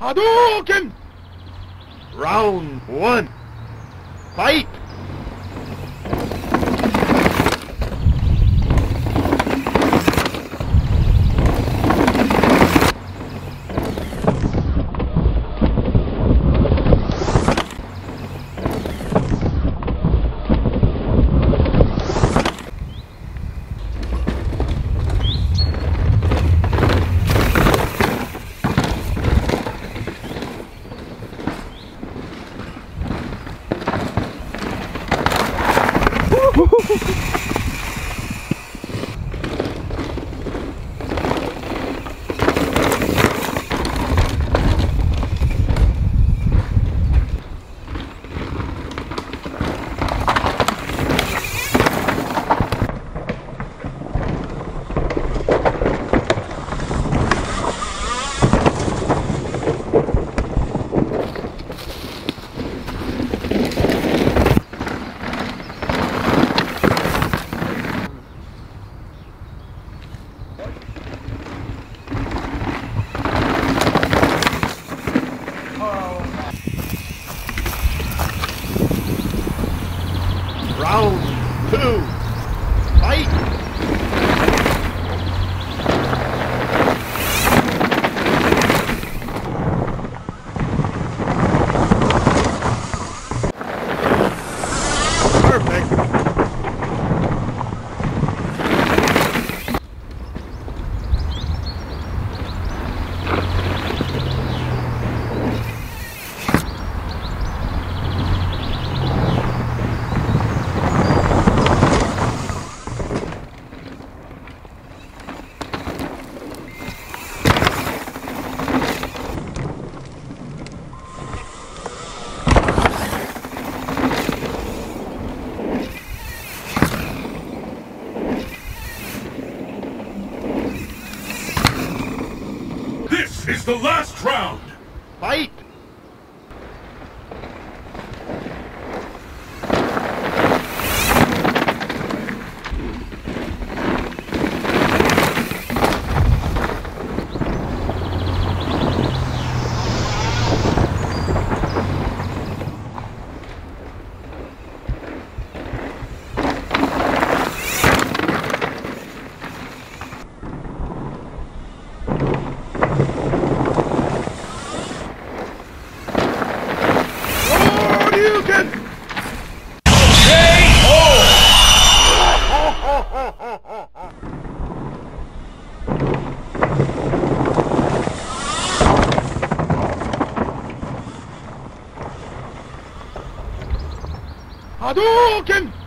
Hadouken! Round one. Fight! Round two. Fight! Is the last round! Fight! Hadouken!